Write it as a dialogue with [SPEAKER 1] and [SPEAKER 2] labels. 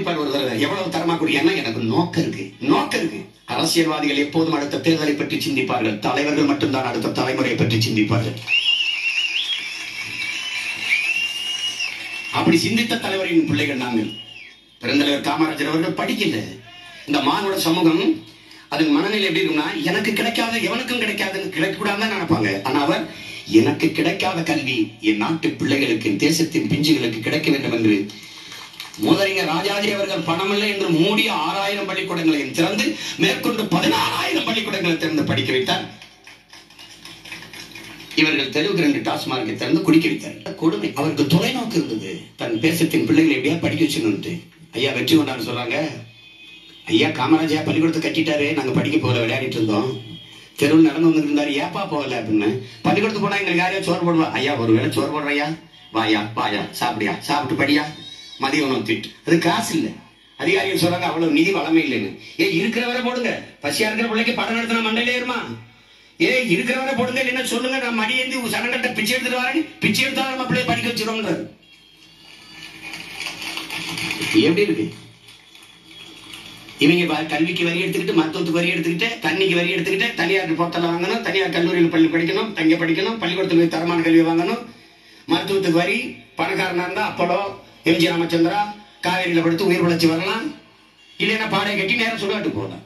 [SPEAKER 1] அமைப்பால் ஒரு தடவை. எவ்வளவு தரமா கூடியன்னா எனக்கு நோக்கம் இருக்கு. நோக்கம் இருக்கு. அரசியல்வாதிகள் எப்போதும் அடுத்த தேர்தலை பற்றி சிந்திப்பார்கள். தலைவர்கள் மட்டும்தான் அடுத்த தலைமுறையை பற்றி சிந்திப்பார்கள். அப்படி சிந்தித்த தலைவரின் பிள்ளைகள் நாங்கள். பெருந்தலைவர் காமராஜர் அவர்கள் படிக்கல. இந்த மானுட சமூகம் அதுக்கு மனநிலை எப்படி இருக்கும்னா எனக்கு கிடைக்காத எவனுக்கும் கிடைக்காதுன்னு கிடைக்கக்கூடாதுன்னு நினைப்பாங்க. ஆனா அவர் எனக்கு கிடைக்காத கல்வி என் நாட்டு பிள்ளைகளுக்கு தேசத்தின் பிஞ்சுகளுக்கு கிடைக்க வேண்டும் என்று முதலிங்க ராஜாஜி அவர்கள் பணமில்லை என்று மூடிய ஆறாயிரம் பள்ளிக்கூடங்களையும் திறந்து மேற்கொண்டு பதினாறாயிரம் பள்ளிக்கூடங்களை திறந்து படிக்க வைத்தார். இவர்கள் தெருவுக்கு ரெண்டு டாஸ்மார்க்கை திறந்து குடிக்க வைத்தார். கொடுமை அவருக்கு தொலைநோக்கு இருந்தது. தன் பேசத்தின் பிள்ளைகளை எப்படியா படிக்க வச்சுன்னு ஐயா வெற்றி கொண்டான்னு சொல்றாங்க. ஐயா காமராஜா பள்ளிக்கூடத்தை கட்டிட்டாரு. நாங்க படிக்க போகல விளையாடிட்டு இருந்தோம். தெருவில் நடந்து வந்து இருந்தாரு. ஏப்பா போகல அப்படின்னு. பள்ளிக்கூடத்துக்கு போனா எங்களுக்கு யாரையா சோறு போடுவா? ஐயா ஒரு வேளை சோறு போடுறையா வாயா வாயா சாப்பிடியா? சாப்பிட்டு படியா? மதிய உணவு திட்டு. அது காசு இல்லை. அதிகாரிகள் சொல்றாங்க அவ்வளவு நிதி வளமை இல்லைன்னு. ஏ இருக்கிறவரை போடுங்க. பசியா இருக்கிற பிள்ளைக்கு படம் நடத்தின மண்டையில ஏறுமா? ஏ இருக்கிறவரை போடுங்க. என்ன சொல்லுங்க. நான் மடி ஏந்தி சனங்கட்ட பிச்சை எடுத்துட்டு வரேன் பிச்சை எடுத்தாலும் நம்ம பிள்ளைய படிக்க வச்சிருவோம்ன்றாரு. எப்படி இருக்கு? இவங்க ப- கல்விக்கு வரி எடுத்துக்கிட்டு மருத்துவத்துக்கு வரி எடுத்துக்கிட்டு தண்ணிக்கு வரி எடுத்துக்கிட்டு தனியார் பொத்தலை வாங்கணும் தனியார் கல்லூரியில் பள்ளி படிக்கணும் தங்க படிக்கணும் பள்ளிக்கூடத்தில் போய் தரமான கல்வி வாங்கணும். மருத்துவத்துக்கு வரி பணக்காரனா இருந்தா அப்பளோ எம்ஜி ராமச்சந்திரா காவேரியில் படுத்து உயிர் உழைச்சி வரலாம். இல்லைன்னா பாடையை கட்டி நேரம் சுடுகாட்டுக்கு போகலாம்.